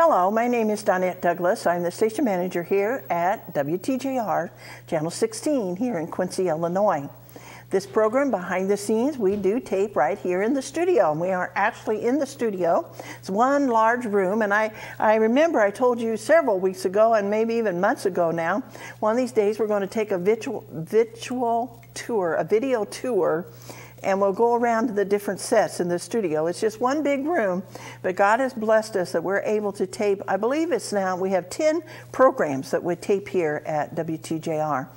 Hello, my name is Donette Douglas. I'm the station manager here at WTJR, Channel 16 here in Quincy, Illinois. This program, Behind the Scenes, we do tape right here in the studio. We are actually in the studio. It's one large room. And I, I remember I told you several weeks ago, and maybe even months ago now, one of these days we're going to take a virtual, virtual tour, a video tour and we'll go around to the different sets in the studio. It's just one big room, but God has blessed us that we're able to tape. I believe it's now, we have 10 programs that we tape here at WTJR.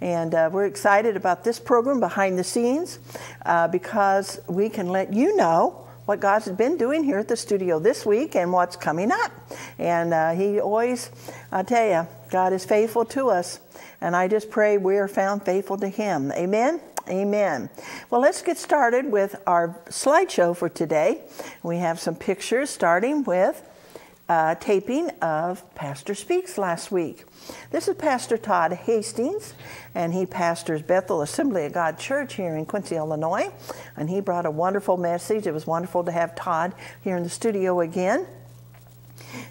And uh, we're excited about this program behind the scenes uh, because we can let you know what God's been doing here at the studio this week and what's coming up. And uh, He always, I tell you, God is faithful to us. And I just pray we are found faithful to Him. Amen. Amen. Well, let's get started with our slideshow for today. We have some pictures starting with uh, taping of Pastor Speaks last week. This is Pastor Todd Hastings, and he pastors Bethel Assembly of God Church here in Quincy, Illinois. And he brought a wonderful message. It was wonderful to have Todd here in the studio again.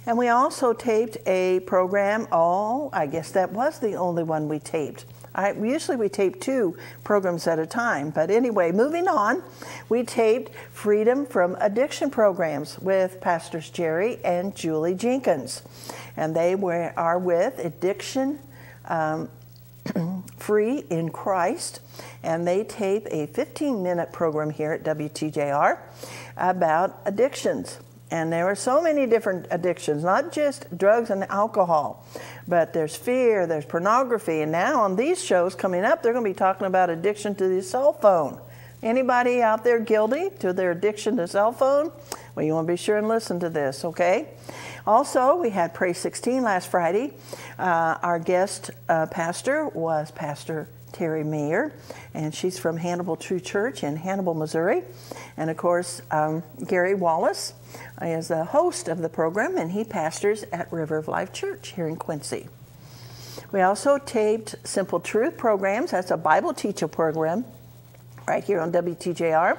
And we also taped a program, oh, I guess that was the only one we taped. I, usually we tape two programs at a time. But anyway, moving on, we taped Freedom from Addiction programs with Pastors Jerry and Julie Jenkins. And they were, are with Addiction um, Free in Christ. And they tape a 15 minute program here at WTJR about addictions. And there are so many different addictions, not just drugs and alcohol, but there's fear, there's pornography, and now on these shows coming up, they're going to be talking about addiction to the cell phone. Anybody out there guilty to their addiction to cell phone? Well, you want to be sure and listen to this, okay? Also, we had Pray 16 last Friday. Uh, our guest uh, pastor was Pastor Terry Mayer, and she's from Hannibal True Church in Hannibal, Missouri. And of course, um, Gary Wallace is the host of the program, and he pastors at River of Life Church here in Quincy. We also taped Simple Truth programs. That's a Bible teacher program right here on WTJR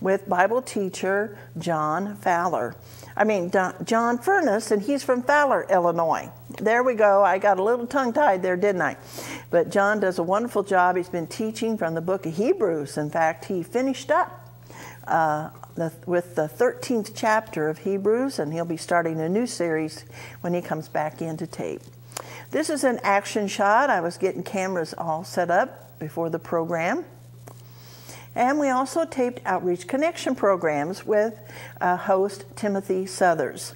with Bible teacher John Fowler. I mean, John Furness, and he's from Fowler, Illinois. There we go. I got a little tongue tied there, didn't I? But John does a wonderful job. He's been teaching from the book of Hebrews. In fact, he finished up uh, with the 13th chapter of Hebrews, and he'll be starting a new series when he comes back into tape. This is an action shot. I was getting cameras all set up before the program. And we also taped Outreach Connection programs with uh, host Timothy Southers.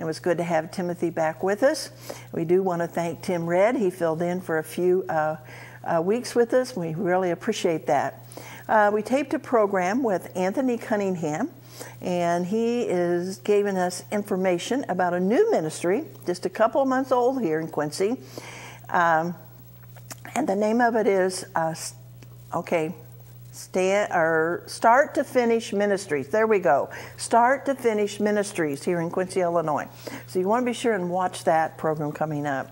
It was good to have Timothy back with us. We do want to thank Tim Red. He filled in for a few uh, uh, weeks with us. We really appreciate that. Uh, we taped a program with Anthony Cunningham, and he is giving us information about a new ministry, just a couple of months old here in Quincy. Um, and the name of it is, uh, okay, Stand, or Start to Finish Ministries. There we go. Start to Finish Ministries here in Quincy, Illinois. So you want to be sure and watch that program coming up.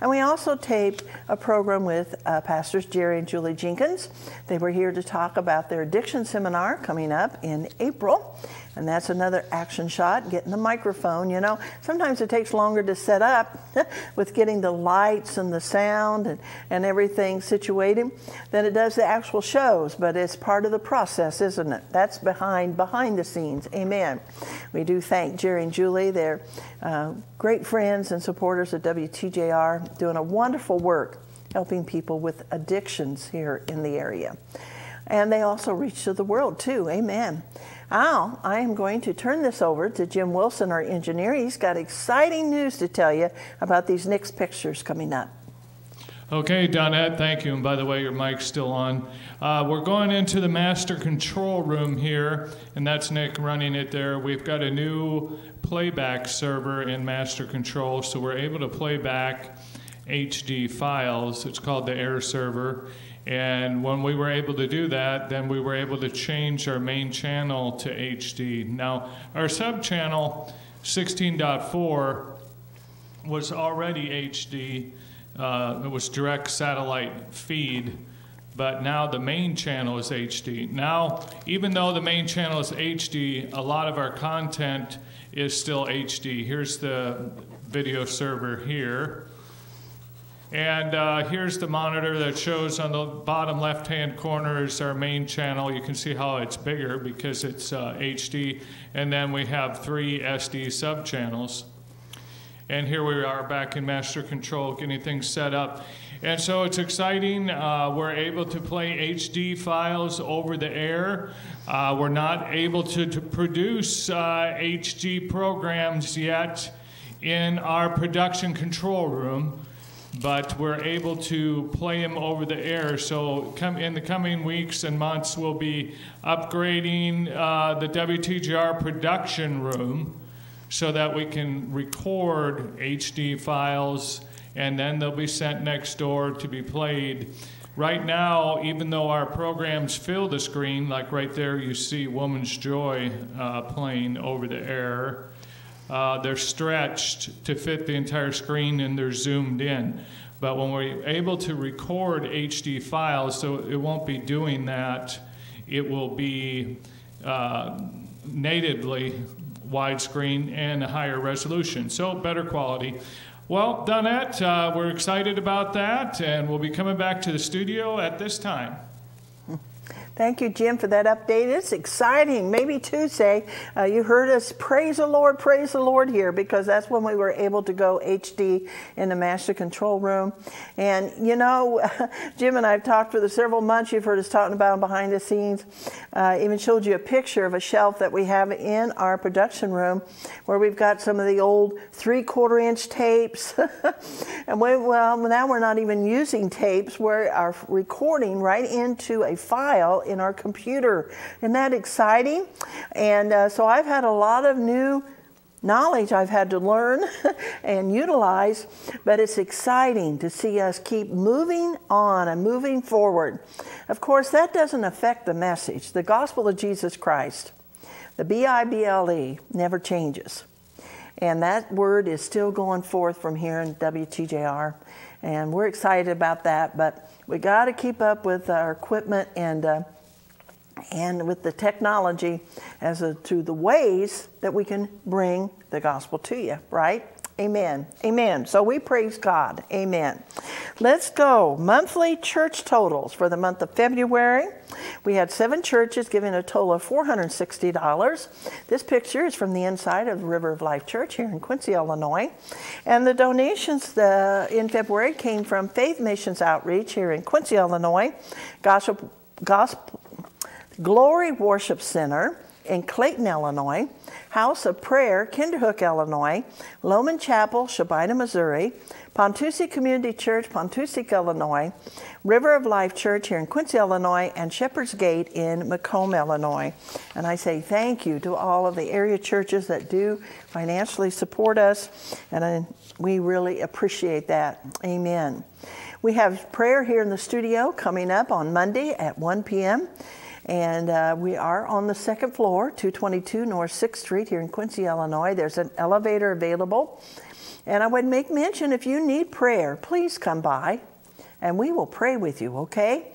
And we also taped a program with uh, Pastors Jerry and Julie Jenkins. They were here to talk about their addiction seminar coming up in April. And that's another action shot, getting the microphone. You know, sometimes it takes longer to set up with getting the lights and the sound and, and everything situated than it does the actual shows, but it's part of the process, isn't it? That's behind behind the scenes. Amen. We do thank Jerry and Julie. They're uh, great friends and supporters of WTJR, doing a wonderful work helping people with addictions here in the area. And they also reach to the world too. Amen. Now, I am going to turn this over to Jim Wilson, our engineer. He's got exciting news to tell you about these next pictures coming up. Okay, Donette, thank you. And by the way, your mic's still on. Uh, we're going into the master control room here, and that's Nick running it there. We've got a new playback server in master control, so we're able to play back HD files. It's called the Air server. And when we were able to do that, then we were able to change our main channel to HD. Now, our sub channel 16.4 was already HD. Uh, it was direct satellite feed, but now the main channel is HD. Now, even though the main channel is HD, a lot of our content is still HD. Here's the video server here. And uh, here's the monitor that shows on the bottom left-hand corner is our main channel. You can see how it's bigger because it's uh, HD. And then we have three SD sub-channels. And here we are back in master control, getting things set up. And so it's exciting. Uh, we're able to play HD files over the air. Uh, we're not able to, to produce HD uh, programs yet in our production control room but we're able to play them over the air. So come in the coming weeks and months, we'll be upgrading uh, the WTJR production room so that we can record HD files and then they'll be sent next door to be played. Right now, even though our programs fill the screen, like right there you see Woman's Joy uh, playing over the air, uh, they're stretched to fit the entire screen and they're zoomed in. But when we're able to record HD files, so it won't be doing that, it will be uh, natively widescreen and a higher resolution, so better quality. Well, Donette, uh, we're excited about that, and we'll be coming back to the studio at this time. Thank you, Jim, for that update. It's exciting. Maybe Tuesday, uh, you heard us praise the Lord, praise the Lord here, because that's when we were able to go HD in the master control room. And, you know, Jim and I have talked for the several months. You've heard us talking about behind the scenes. Uh, even showed you a picture of a shelf that we have in our production room where we've got some of the old three quarter inch tapes. and we, well, now we're not even using tapes. We are recording right into a file in our computer. Isn't that exciting? And uh, so I've had a lot of new knowledge I've had to learn and utilize, but it's exciting to see us keep moving on and moving forward. Of course, that doesn't affect the message. The gospel of Jesus Christ, the B I B L E, never changes. And that word is still going forth from here in WTJR. And we're excited about that, but we got to keep up with our equipment and uh, and with the technology as a, to the ways that we can bring the gospel to you, right? Amen. Amen. So we praise God. Amen. Let's go. Monthly church totals for the month of February. We had seven churches giving a total of $460. This picture is from the inside of the River of Life Church here in Quincy, Illinois. And the donations the, in February came from Faith Missions Outreach here in Quincy, Illinois, Gospel, Gospel Glory Worship Center in Clayton, Illinois, House of Prayer, Kinderhook, Illinois, Loman Chapel, Shelbina, Missouri, Pontoosuc Community Church, Pontoosuc, Illinois, River of Life Church here in Quincy, Illinois, and Shepherd's Gate in Macomb, Illinois. And I say thank you to all of the area churches that do financially support us, and we really appreciate that. Amen. We have prayer here in the studio coming up on Monday at 1 p.m. And uh, we are on the second floor, 222 North 6th Street here in Quincy, Illinois. There's an elevator available. And I would make mention if you need prayer, please come by and we will pray with you, okay?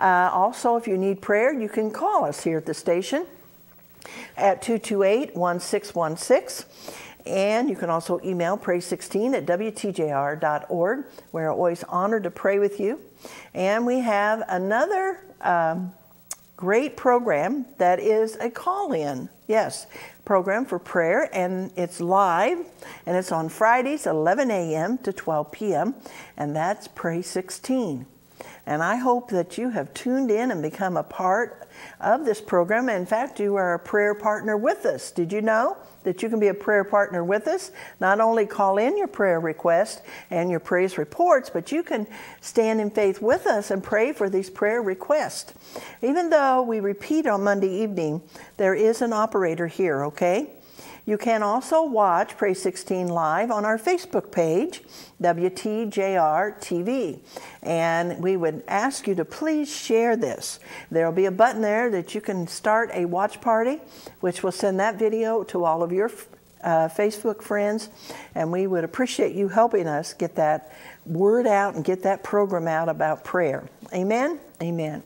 Uh, also, if you need prayer, you can call us here at the station at 228 1616. And you can also email pray16 at WTJR.org. We're always honored to pray with you. And we have another um, great program that is a call in. Yes, program for prayer, and it's live, and it's on Fridays, 11 a.m. to 12 p.m., and that's Pray 16. And I hope that you have tuned in and become a part of this program. In fact, you are a prayer partner with us. Did you know? That you can be a prayer partner with us. Not only call in your prayer request and your praise reports, but you can stand in faith with us and pray for these prayer requests. Even though we repeat on Monday evening, there is an operator here, okay? You can also watch Pray 16 live on our Facebook page, WTJR TV. And we would ask you to please share this. There will be a button there that you can start a watch party, which will send that video to all of your uh, Facebook friends, and we would appreciate you helping us get that word out and get that program out about prayer. Amen? Amen.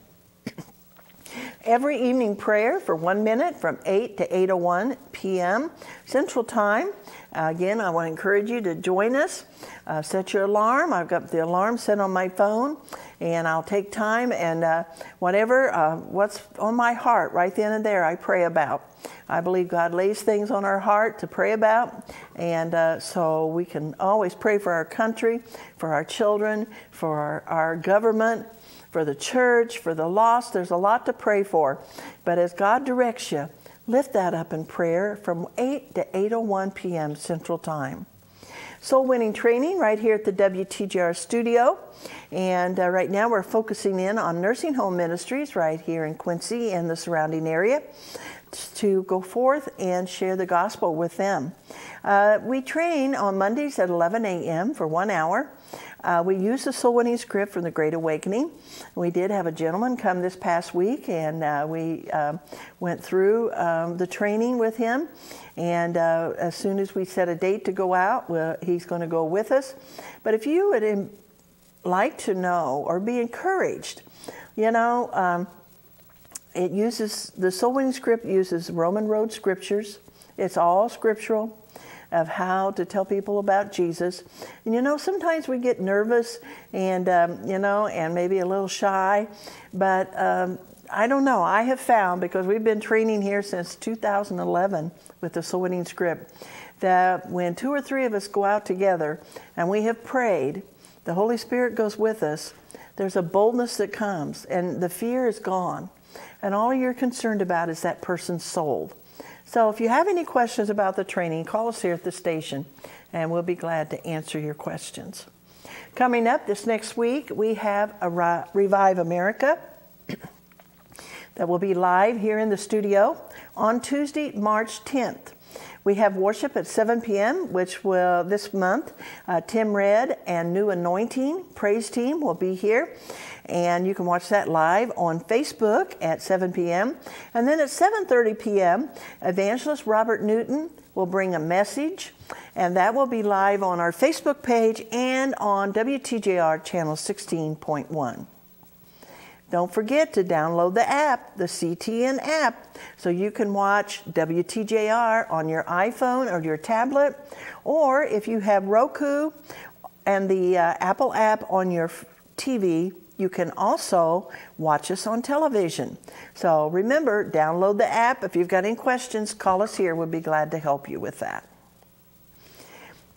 Every evening prayer for one minute from 8 to 8.01 p.m. Central Time. Uh, again, I want to encourage you to join us. Uh, set your alarm. I've got the alarm set on my phone, and I'll take time and uh, whatever, uh, what's on my heart right then and there, I pray about. I believe God lays things on our heart to pray about, and uh, so we can always pray for our country, for our children, for our, our government, for the church, for the lost. There's a lot to pray for. But as God directs you, lift that up in prayer from 8 to 8.01 p.m. Central Time. Soul winning training right here at the WTJR studio. And uh, right now we're focusing in on nursing home ministries right here in Quincy and the surrounding area to go forth and share the gospel with them. Uh, we train on Mondays at 11 a.m. for one hour. Uh, we use the soul winning script from the Great Awakening. We did have a gentleman come this past week, and uh, we um, went through um, the training with him. And uh, as soon as we set a date to go out, well, he's going to go with us. But if you would like to know or be encouraged, you know, um, it uses the soul winning script uses Roman road scriptures. It's all scriptural of how to tell people about Jesus. And you know, sometimes we get nervous and um, you know, and maybe a little shy, but um, I don't know. I have found because we've been training here since 2011 with the soul winning script that when two or three of us go out together and we have prayed, the Holy Spirit goes with us. There's a boldness that comes, and the fear is gone and all you're concerned about is that person's soul. So if you have any questions about the training, call us here at the station and we'll be glad to answer your questions. Coming up this next week, we have a Revive America that will be live here in the studio on Tuesday, March 10th. We have worship at 7 p.m., which will this month. Uh, Tim Red and New Anointing Praise Team will be here and you can watch that live on Facebook at 7 p.m. And then at 7:30 p.m., evangelist Robert Newton will bring a message, and that will be live on our Facebook page and on WTJR channel 16.1. Don't forget to download the app, the CTN app, so you can watch WTJR on your iPhone or your tablet, or if you have Roku and the uh, Apple app on your TV, you can also watch us on television. So remember, download the app. If you've got any questions, call us here. We'll be glad to help you with that.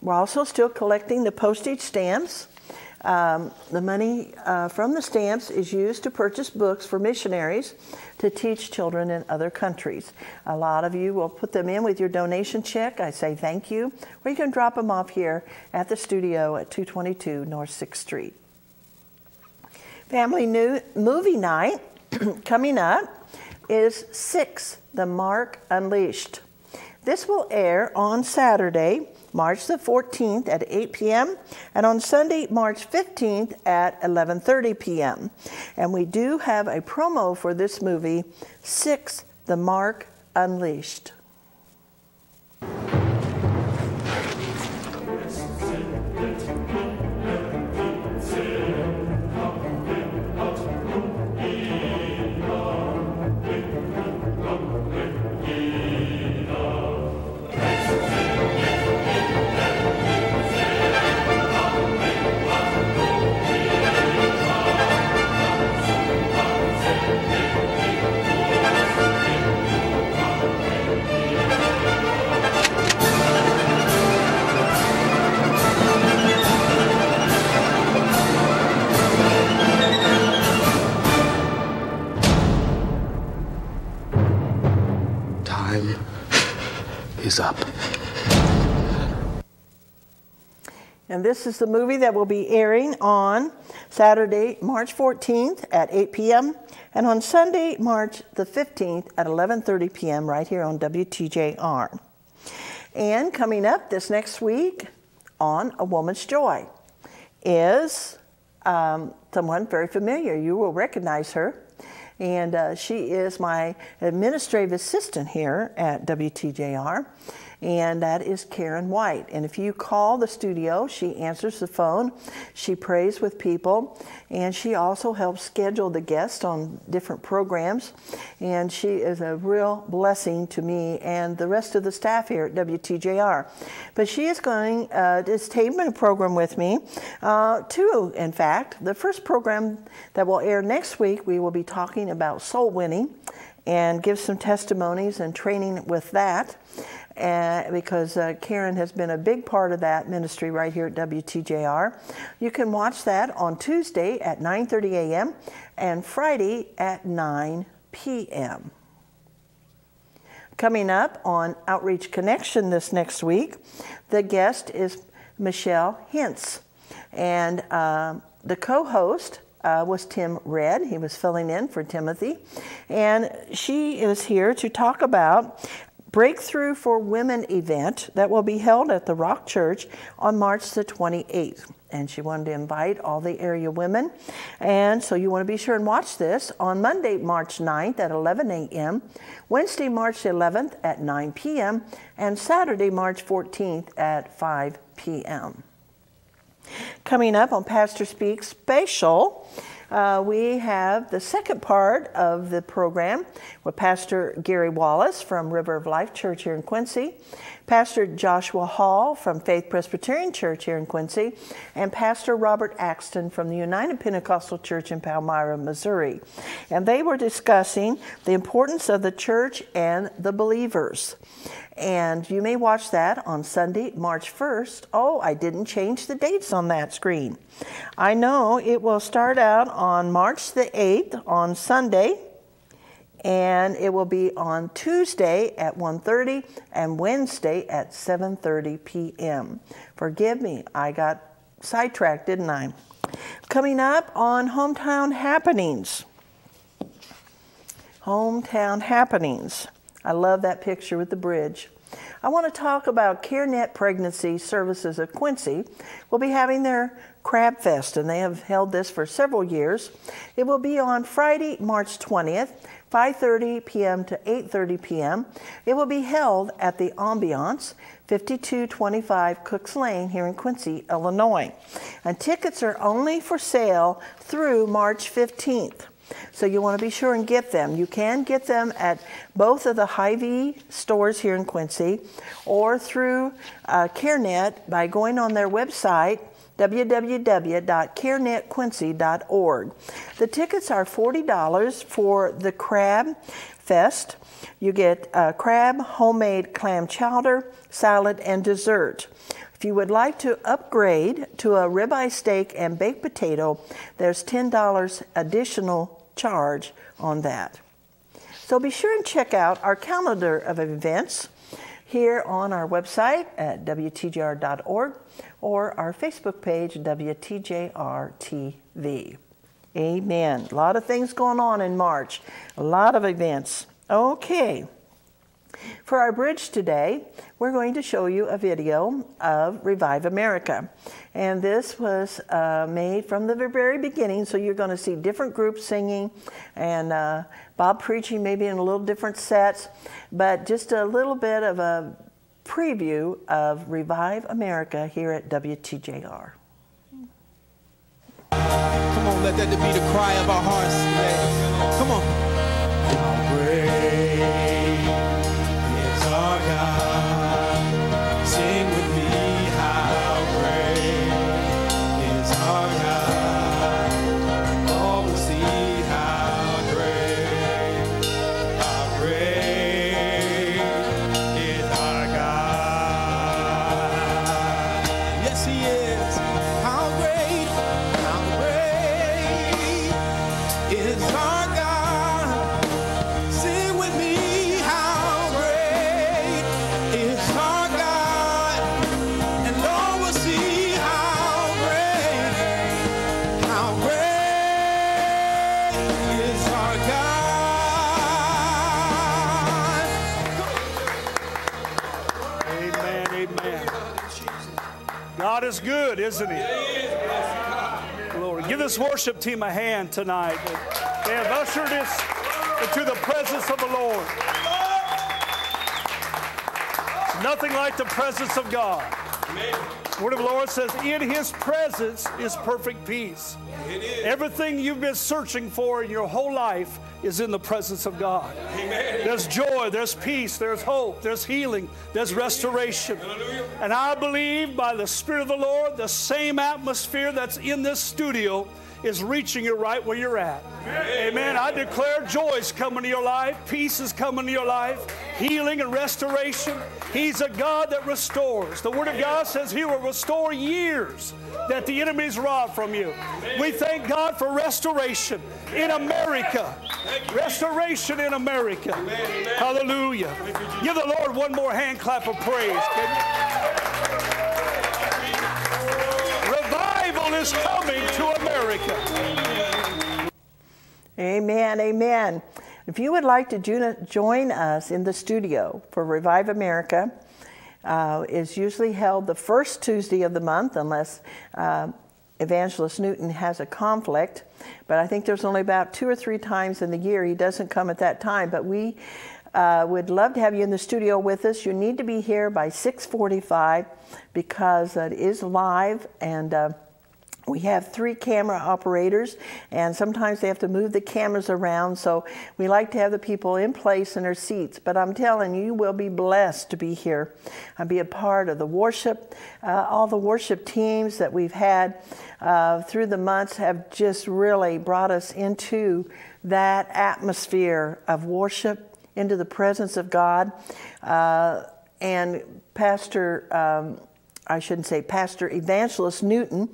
We're also still collecting the postage stamps. Um, the money uh, from the stamps is used to purchase books for missionaries to teach children in other countries. A lot of you will put them in with your donation check. I say thank you. Or you can drop them off here at the studio at 222 North 6th Street. Family new movie night coming up is Six, The Mark Unleashed. This will air on Saturday, March the 14th at 8 p.m. and on Sunday, March 15th at 11:30 p.m. And we do have a promo for this movie, Six, The Mark Unleashed. Is up. And this is the movie that will be airing on Saturday, March 14th at 8 p.m. and on Sunday, March the 15th at 11:30 p.m. right here on WTJR. And coming up this next week on A Woman's Joy is um, someone very familiar. You will recognize her and uh, she is my administrative assistant here at WTJR. And that is Karen White. And if you call the studio, she answers the phone, she prays with people, and she also helps schedule the guests on different programs. And she is a real blessing to me and the rest of the staff here at WTJR. But she is going uh, tape a program with me, uh, two, in fact. The first program that will air next week, we will be talking about soul winning and give some testimonies and training with that. Because uh, Karen has been a big part of that ministry right here at WTJR. You can watch that on Tuesday at 9:30 a.m. and Friday at 9 p.m. Coming up on Outreach Connection this next week, the guest is Michelle Hintz, and uh, the co-host uh, was Tim Red. He was filling in for Timothy. And she is here to talk about Breakthrough for Women event that will be held at the Rock Church on March the 28th. And she wanted to invite all the area women. And so you want to be sure and watch this on Monday, March 9th at 11 a.m., Wednesday, March 11th at 9 p.m., and Saturday, March 14th at 5 p.m. Coming up on Pastor Speak Special, uh, we have the second part of the program with Pastor Gary Wallace from River of Life Church here in Quincy, Pastor Joshua Hall from Faith Presbyterian Church here in Quincy, and Pastor Robert Axton from the United Pentecostal Church in Palmyra, Missouri. And they were discussing the importance of the church and the believers. And you may watch that on Sunday, March 1st. Oh, I didn't change the dates on that screen. I know it will start out on March the 8th on Sunday and it will be on Tuesday at 1:30 and Wednesday at 7:30 p.m. Forgive me, I got sidetracked, didn't I? Coming up on hometown happenings. Hometown happenings. I love that picture with the bridge. I want to talk about CareNet Pregnancy Services of Quincy. We'll be having their Crab Fest, and they have held this for several years. It will be on Friday, March 20th, 5:30 p.m. to 8:30 p.m. It will be held at the Ambiance, 5225 Cooks Lane here in Quincy, Illinois. And tickets are only for sale through March 15th. So you want to be sure and get them. You can get them at both of the Hy-Vee stores here in Quincy or through uh, CareNet by going on their website www.carenetquincy.org. The tickets are $40 for the Crab Fest. You get uh, crab, homemade clam chowder, salad, and dessert. If you would like to upgrade to a ribeye steak and baked potato, there's $10 additional charge on that. So be sure and check out our calendar of events here on our website at WTJR.org or our Facebook page, WTJR TV. Amen. A lot of things going on in March, a lot of events. Okay. For our bridge today, we're going to show you a video of Revive America. And this was uh, made from the very beginning, so you're going to see different groups singing and uh, Bob preaching maybe in a little different sets, but just a little bit of a preview of Revive America here at WTJR. Come on, let that be the cry of our hearts today. Come on. Is good, isn't He? Glory. Give this worship team a hand tonight. They have ushered us into the presence of the Lord. It's Nothing like the presence of God. Word of the Lord says, In His presence is perfect peace. Everything you've been searching for in your whole life is in the presence of God. Amen. There's joy, there's peace, there's hope, there's healing, there's restoration. And I believe by the Spirit of the Lord, the same atmosphere that's in this studio is reaching you right where you're at. Amen. I declare joy is coming to your life, peace is coming to your life, healing and restoration. He's a God that restores. The Word of God says He will restore years that the enemy's robbed from you. We thank God for restoration in America. Restoration in America. Hallelujah. Give the Lord one more hand clap of praise. Is coming to America. Amen, amen. If you would like to join us in the studio for Revive America, uh, is usually held the first Tuesday of the month, unless uh, Evangelist Newton has a conflict. But I think there's only about two or three times in the year he doesn't come at that time. But we uh, would love to have you in the studio with us. You need to be here by 6:45 because it is live and. We have three camera operators, and sometimes they have to move the cameras around. So we like to have the people in place in their seats. But I'm telling you, you will be blessed to be here and be a part of the worship. Uh, all the worship teams that we've had uh, through the months have just really brought us into that atmosphere of worship, into the presence of God. Uh, and Pastor, um, I shouldn't say Pastor Evangelist Newton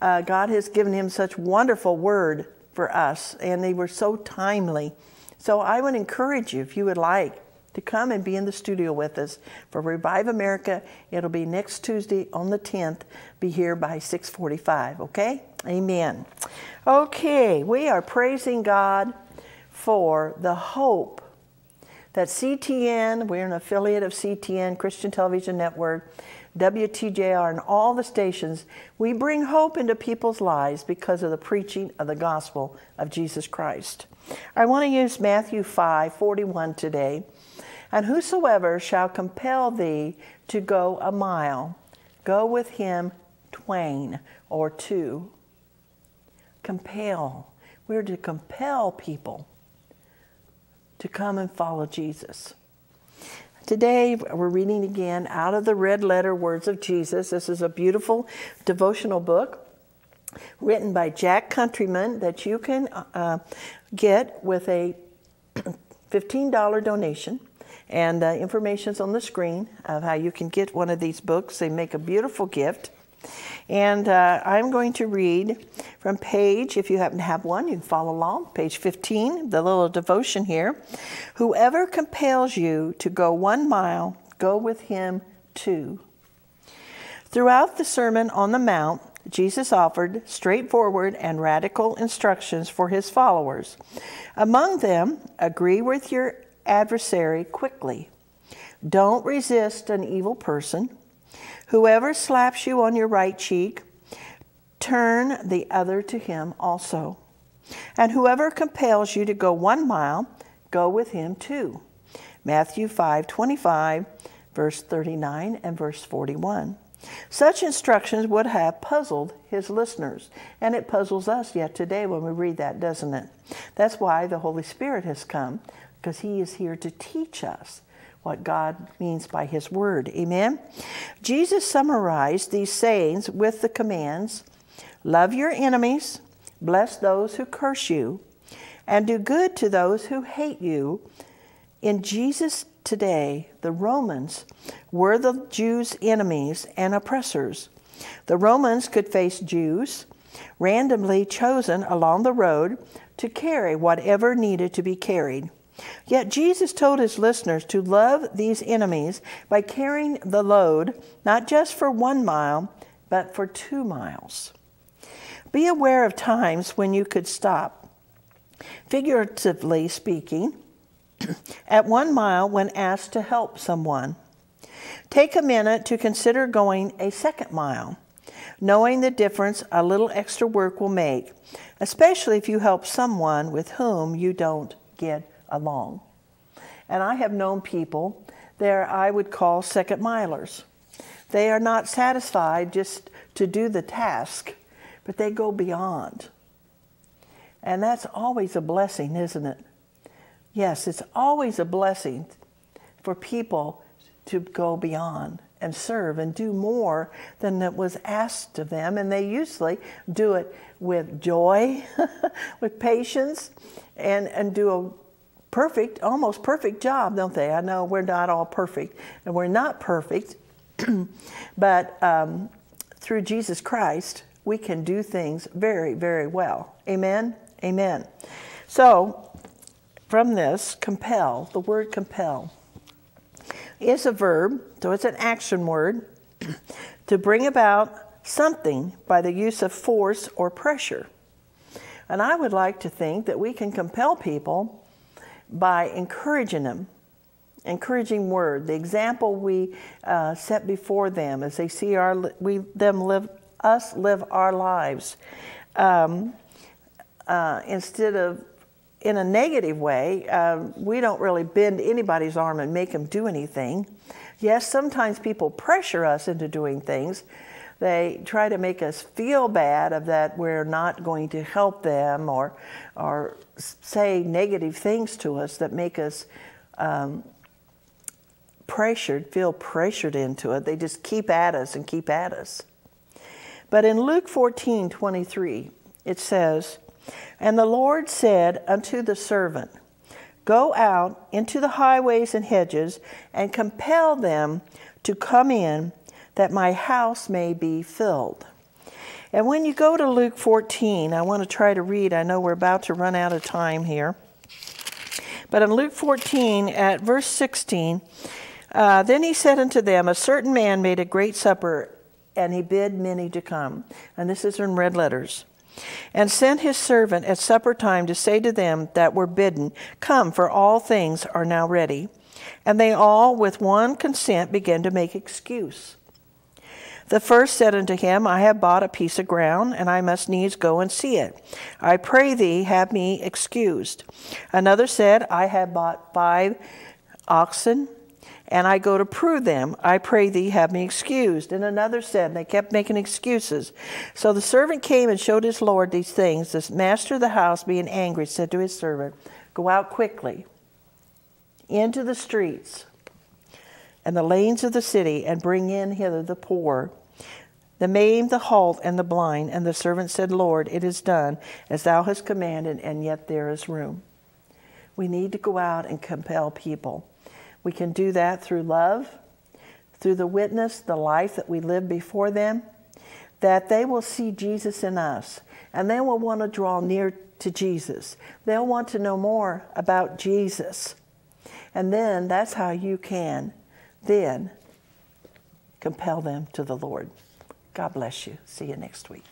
uh, God has given him such wonderful word for us, and they were so timely. So I would encourage you, if you would like, to come and be in the studio with us for Revive America. It'll be next Tuesday on the 10th. Be here by 6:45. Okay? Amen. Okay, we are praising God for the hope that CTN, we're an affiliate of CTN Christian Television Network, WTJR, and all the stations, we bring hope into people's lives because of the preaching of the gospel of Jesus Christ. I want to use Matthew 5 41 today. And whosoever shall compel thee to go a mile, go with him twain or two. Compel. We're to compel people to come and follow Jesus. Today, we're reading again out of the red letter words of Jesus. This is a beautiful devotional book written by Jack Countryman that you can uh, get with a $15 donation. And uh, information's on the screen of how you can get one of these books. They make a beautiful gift. And uh, I'm going to read from page, if you happen to have one, you can follow along, page 15, the little devotion here. Whoever compels you to go one mile, go with him two. Throughout the Sermon on the Mount, Jesus offered straightforward and radical instructions for his followers. Among them, agree with your adversary quickly. Don't resist an evil person. Whoever slaps you on your right cheek, turn the other to him also. And whoever compels you to go one mile, go with him too. Matthew 5 25, verse 39, and verse 41. Such instructions would have puzzled his listeners, and it puzzles us yet today when we read that, doesn't it? That's why the Holy Spirit has come, because he is here to teach us what God means by His Word. Amen? Jesus summarized these sayings with the commands love your enemies, bless those who curse you, and do good to those who hate you. In Jesus today, the Romans were the Jews' enemies and oppressors. The Romans could face Jews randomly chosen along the road to carry whatever needed to be carried. Yet Jesus told his listeners to love these enemies by carrying the load, not just for one mile, but for two miles. Be aware of times when you could stop. Figuratively speaking, at one mile when asked to help someone. Take a minute to consider going a second mile, knowing the difference a little extra work will make, especially if you help someone with whom you don't get along. And I have known people They're, I would call, second milers. They are not satisfied just to do the task, but they go beyond. And that's always a blessing, isn't it? Yes, it's always a blessing for people to go beyond and serve and do more than that was asked of them. And they usually do it with joy, with patience, and, and do a perfect, almost perfect job, don't they? I know we're not all perfect, and we're not perfect, but um, through Jesus Christ, we can do things very, very well. Amen? Amen. So, from this, compel, the word compel is a verb, so it's an action word, to bring about something by the use of force or pressure. And I would like to think that we can compel people by encouraging them, encouraging word, the example we uh, set before them as they see our we them live us live our lives, um, uh, instead of in a negative way, uh, we don't really bend anybody's arm and make them do anything. Yes, sometimes people pressure us into doing things. They try to make us feel bad of that we're not going to help them or, or say negative things to us that make us um, pressured, feel pressured into it. They just keep at us and keep at us. But in Luke 14 23, it says, and the Lord said unto the servant, Go out into the highways and hedges, and compel them to come in, that my house may be filled. And when you go to Luke 14, I want to try to read. I know we're about to run out of time here. But in Luke 14, at verse 16, uh, then he said unto them, A certain man made a great supper, and he bid many to come. And this is in red letters and sent his servant at supper time to say to them that were bidden, Come, for all things are now ready. And they all with one consent began to make excuse. The first said unto him, I have bought a piece of ground, and I must needs go and see it. I pray thee, have me excused. Another said, I have bought five oxen, and I go to prove them. I pray thee, have me excused. And another said, and they kept making excuses. So the servant came and showed his Lord these things. The master of the house, being angry, said to his servant, Go out quickly into the streets and the lanes of the city, and bring in hither the poor, the maimed, the halt, and the blind. And the servant said, Lord, it is done as thou hast commanded, and yet there is room. We need to go out and compel people. We can do that through love, through the witness, the life that we live before them, that they will see Jesus in us and they will want to draw near to Jesus. They'll want to know more about Jesus. And then that's how you can then compel them to the Lord. God bless you. See you next week.